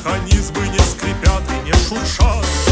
механизмы не скрипят и не шуршат.